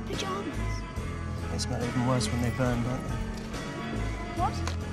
my pyjamas? They smell even worse when they burn, don't they? What?